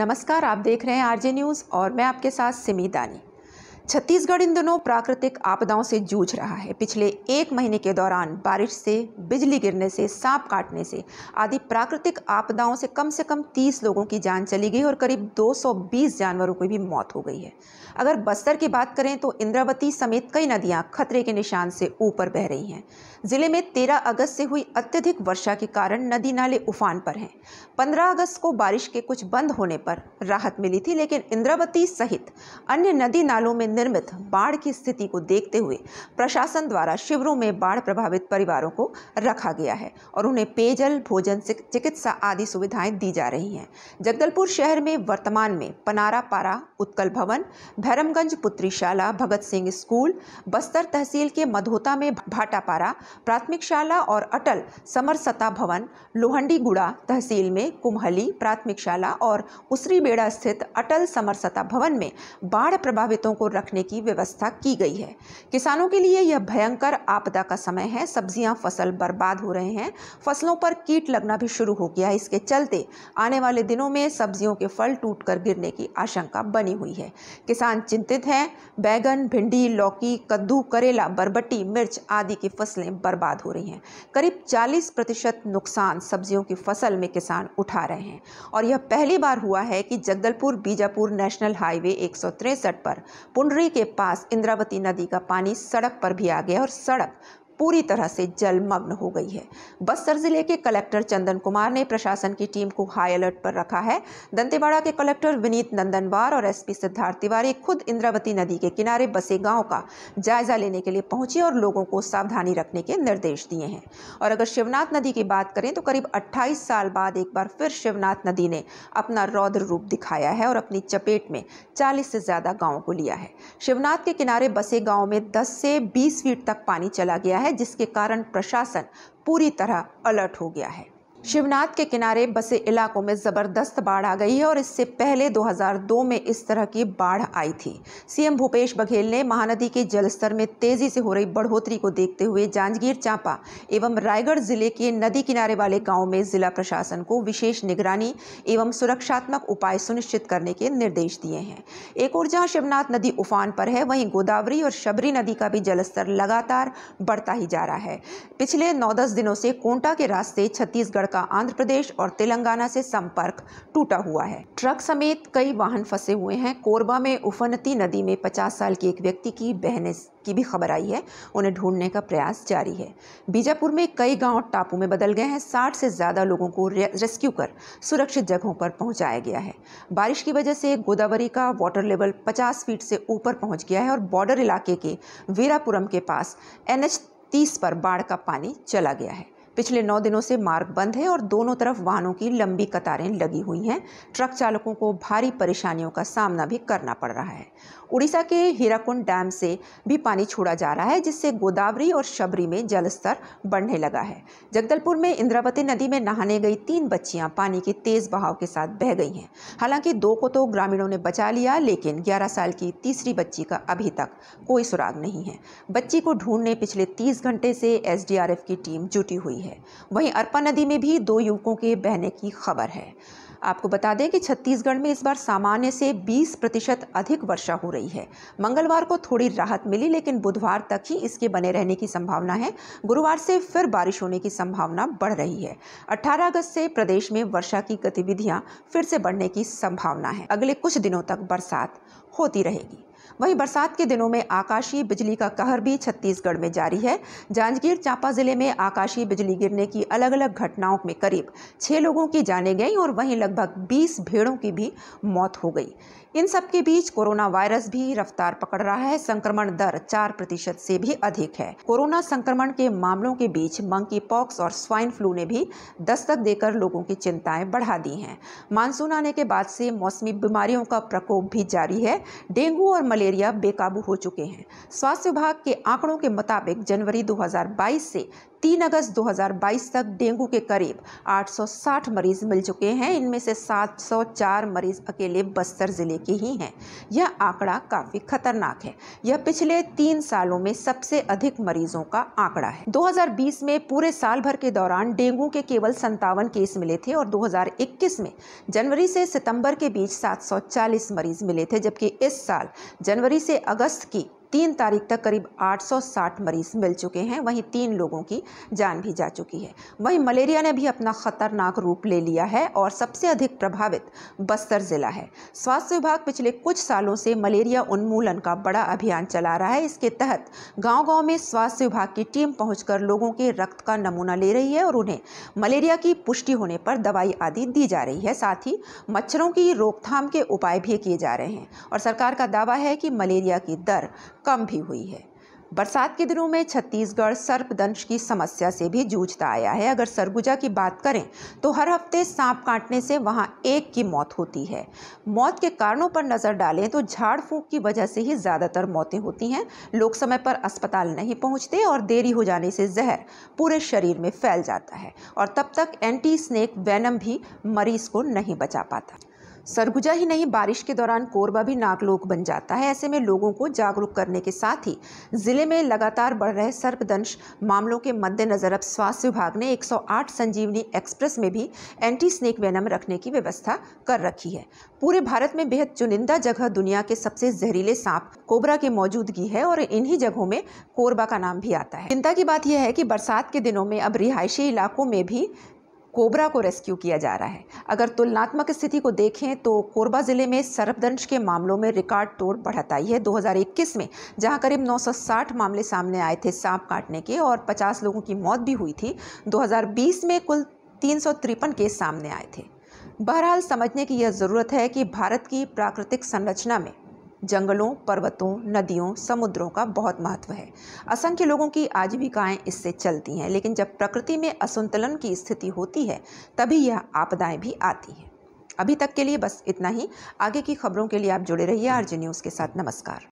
नमस्कार, आप देख रहे हैं आरजे न्यूज़ और मैं आपके साथ सिमी दानी। छत्तीसगढ़ इन दिनों प्राकृतिक आपदाओं से जूझ रहा है। पिछले एक महीने के दौरान बारिश से, बिजली गिरने से, सांप काटने से आदि प्राकृतिक आपदाओं से कम से कम 30 लोगों की जान चली गई और करीब 220 जानवरों की भी मौत हो गई है। अगर बस्तर की बात करें तो इंद्रावती समेत कई नदियाँ खतरे के निशान से ऊपर बह रही हैं। ज़िले में 13 अगस्त से हुई अत्यधिक वर्षा के कारण नदी नाले उफान पर हैं। 15 अगस्त को बारिश के कुछ बंद होने पर राहत मिली थी, लेकिन इंद्रावती सहित अन्य नदी नालों में निर्मित बाढ़ की स्थिति को देखते हुए प्रशासन द्वारा शिविरों में बाढ़ प्रभावित परिवारों को रखा गया है और उन्हें पेयजल, भोजन चिकित्सा आदि सुविधाएँ दी जा रही हैं। जगदलपुर शहर में वर्तमान में पनारा पारा उत्कल भवन, भैरमगंज पुत्रीशाला भगत सिंह स्कूल, बस्तर तहसील के मधोता में भाटापारा प्राथमिक शाला और अटल समरसता भवन, लोहंडीगुड़ा तहसील में कुम्हली प्राथमिक शाला और उसरी बेड़ा स्थित अटल समरसता भवन में बाढ़ प्रभावितों को रखने की व्यवस्था की गई है। किसानों के लिए यह भयंकर आपदा का समय है। सब्ज़ियाँ, फ़सल बर्बाद हो रहे हैं। फ़सलों पर कीट लगना भी शुरू हो गया इसके चलते आने वाले दिनों में सब्जियों के फल टूटकर गिरने की आशंका बनी हुई है। किसान चिंतित हैं। बैगन, भिंडी, लौकी, कद्दू, करेला, बरबट्टी, मिर्च आदि की फ़सलें बर्बाद हो रही हैं। करीब 40 प्रतिशत नुकसान सब्जियों की फ़सल में किसान उठा रहे हैं। और यह पहली बार हुआ है कि जगदलपुर बीजापुर नेशनल हाईवे एक पर पुंडरी के पास इंद्रावती नदी का पानी सड़क पर भी आ गया और सड़क पूरी तरह से जलमग्न हो गई है। बस्तर ज़िले के कलेक्टर चंदन कुमार ने प्रशासन की टीम को हाई अलर्ट पर रखा है। दंतेवाड़ा के कलेक्टर विनीत नंदनवार और एसपी सिद्धार्थ तिवारी खुद इंद्रावती नदी के किनारे बसे गाँव का जायजा लेने के लिए पहुँचे और लोगों को सावधानी रखने के निर्देश दिए हैं। और अगर शिवनाथ नदी की बात करें तो करीब अट्ठाईस साल बाद एक बार फिर शिवनाथ नदी ने अपना रौद्र रूप दिखाया है और अपनी चपेट में चालीस से ज़्यादा गाँवों को लिया है। शिवनाथ के किनारे बसे गाँव में दस से बीस फीट तक पानी चला गया है है जिसके कारण प्रशासन पूरी तरह अलर्ट हो गया है। शिवनाथ के किनारे बसे इलाकों में ज़बरदस्त बाढ़ आ गई है और इससे पहले 2002 में इस तरह की बाढ़ आई थी। सीएम भूपेश बघेल ने महानदी के जलस्तर में तेज़ी से हो रही बढ़ोतरी को देखते हुए जांजगीर चांपा एवं रायगढ़ ज़िले के नदी किनारे वाले गाँव में जिला प्रशासन को विशेष निगरानी एवं सुरक्षात्मक उपाय सुनिश्चित करने के निर्देश दिए हैं। एक और जहाँ शिवनाथ नदी उफान पर है, वहीं गोदावरी और शबरी नदी का भी जलस्तर लगातार बढ़ता ही जा रहा है। पिछले नौ दस दिनों से कोंटा के रास्ते छत्तीसगढ़ का आंध्र प्रदेश और तेलंगाना से संपर्क टूटा हुआ है। ट्रक समेत कई वाहन फंसे हुए हैं। कोरबा में उफनती नदी में 50 साल के एक व्यक्ति की बहने की भी खबर आई है। उन्हें ढूँढने का प्रयास जारी है। बीजापुर में कई गाँव टापू में बदल गए हैं। साठ से ज़्यादा लोगों को रेस्क्यू कर सुरक्षित जगहों पर पहुँचाया गया है। बारिश की वजह से गोदावरी का वाटर लेवल 50 फीट से ऊपर पहुँच गया है और बॉर्डर इलाके के वीरापुरम के पास एन एच पर बाढ़ का पानी चला गया है। पिछले नौ दिनों से मार्ग बंद है और दोनों तरफ़ वाहनों की लंबी कतारें लगी हुई हैं। ट्रक चालकों को भारी परेशानियों का सामना भी करना पड़ रहा है। उड़ीसा के हीराकुंड डैम से भी पानी छोड़ा जा रहा है, जिससे गोदावरी और शबरी में जलस्तर बढ़ने लगा है। जगदलपुर में इंद्रावती नदी में नहाने गई तीन बच्चियाँ पानी के तेज बहाव के साथ बह गई हैं। हालाँकि दो को तो ग्रामीणों ने बचा लिया, लेकिन 11 साल की तीसरी बच्ची का अभी तक कोई सुराग नहीं है। बच्ची को ढूँढने पिछले 30 घंटे से एसडीआरएफ की टीम जुटी हुई है। वहीं अरपा नदी में भी दो युवकों के बहने की खबर है। आपको बता दें कि छत्तीसगढ़ में इस बार सामान्य से 20 प्रतिशत अधिक वर्षा हो रही है। मंगलवार को थोड़ी राहत मिली, लेकिन बुधवार तक ही इसके बने रहने की संभावना है। गुरुवार से फिर बारिश होने की संभावना बढ़ रही है। 18 अगस्त से प्रदेश में वर्षा की गतिविधियाँ फिर से बढ़ने की संभावना है। अगले कुछ दिनों तक बरसात होती रहेगी। वहीं बरसात के दिनों में आकाशीय बिजली का कहर भी छत्तीसगढ़ में जारी है। जांजगीर चांपा ज़िले में आकाशीय बिजली गिरने की अलग अलग घटनाओं में करीब छह लोगों की जाने गई और वहीं लगभग 20 भेड़ों की भी मौत हो गई। इन सब के बीच कोरोना वायरस भी रफ्तार पकड़ रहा है। संक्रमण दर चार प्रतिशत से भी अधिक है। कोरोना संक्रमण के मामलों के बीच मंकी पॉक्स और स्वाइन फ्लू ने भी दस्तक देकर लोगों की चिंताएँ बढ़ा दी हैं। मानसून आने के बाद से मौसमी बीमारियों का प्रकोप भी जारी है। डेंगू और मलेरिया बेकाबू हो चुके हैं। स्वास्थ्य विभाग के आंकड़ों के मुताबिक जनवरी 2022 से तीन अगस्त 2022 तक डेंगू के करीब 860 मरीज़ मिल चुके हैं। इनमें से 704 मरीज़ अकेले बस्तर ज़िले के ही हैं। यह आंकड़ा काफ़ी खतरनाक है। यह पिछले तीन सालों में सबसे अधिक मरीजों का आंकड़ा है। 2020 में पूरे साल भर के दौरान डेंगू के केवल संतावन केस मिले थे और 2021 में जनवरी से सितंबर के बीच 740 मरीज़ मिले थे, जबकि इस साल जनवरी से अगस्त की तीन तारीख तक करीब 860 मरीज़ मिल चुके हैं। वहीं तीन लोगों की जान भी जा चुकी है। वहीं मलेरिया ने भी अपना खतरनाक रूप ले लिया है और सबसे अधिक प्रभावित बस्तर जिला है। स्वास्थ्य विभाग पिछले कुछ सालों से मलेरिया उन्मूलन का बड़ा अभियान चला रहा है। इसके तहत गाँव-गाँव में स्वास्थ्य विभाग की टीम पहुँच लोगों के रक्त का नमूना ले रही है और उन्हें मलेरिया की पुष्टि होने पर दवाई आदि दी जा रही है। साथ ही मच्छरों की रोकथाम के उपाय भी किए जा रहे हैं और सरकार का दावा है कि मलेरिया की दर कम भी हुई है। बरसात के दिनों में छत्तीसगढ़ सर्पदंश की समस्या से भी जूझता आया है। अगर सरगुजा की बात करें तो हर हफ़्ते सांप काटने से वहाँ एक की मौत होती है। मौत के कारणों पर नज़र डालें तो झाड़ फूक की वजह से ही ज़्यादातर मौतें होती हैं। लोग समय पर अस्पताल नहीं पहुँचते और देरी हो जाने से जहर पूरे शरीर में फैल जाता है और तब तक एंटी स्नेक वैनम भी मरीज़ को नहीं बचा पाता। सरगुजा ही नहीं, बारिश के दौरान कोरबा भी नागलोक बन जाता है। ऐसे में लोगों को जागरूक करने के साथ ही ज़िले में लगातार बढ़ रहे सर्पदंश मामलों के मद्देनजर अब स्वास्थ्य विभाग ने 108 संजीवनी एक्सप्रेस में भी एंटी स्नेक वेनम रखने की व्यवस्था कर रखी है। पूरे भारत में बेहद चुनिंदा जगह दुनिया के सबसे जहरीले सांप कोबरा की मौजूदगी है और इन्हीं जगहों में कोरबा का नाम भी आता है। चिंता की बात यह है कि बरसात के दिनों में अब रिहायशी इलाकों में भी कोबरा को रेस्क्यू किया जा रहा है। अगर तुलनात्मक स्थिति को देखें तो कोरबा ज़िले में सर्पदंश के मामलों में रिकॉर्ड तोड़ बढ़त आई है। 2021 में, जहाँ करीब 960 मामले सामने आए थे सांप काटने के और 50 लोगों की मौत भी हुई थी। 2020 में कुल तीन सौ तिरपन केस सामने आए थे। बहरहाल समझने की यह ज़रूरत है कि भारत की प्राकृतिक संरचना में जंगलों, पर्वतों, नदियों, समुद्रों का बहुत महत्व है। असंख्य लोगों की आजीविकाएँ इससे चलती हैं, लेकिन जब प्रकृति में असंतुलन की स्थिति होती है, तभी यह आपदाएँ भी आती हैं। अभी तक के लिए बस इतना ही। आगे की खबरों के लिए आप जुड़े रहिए आरजे न्यूज़ के साथ। नमस्कार।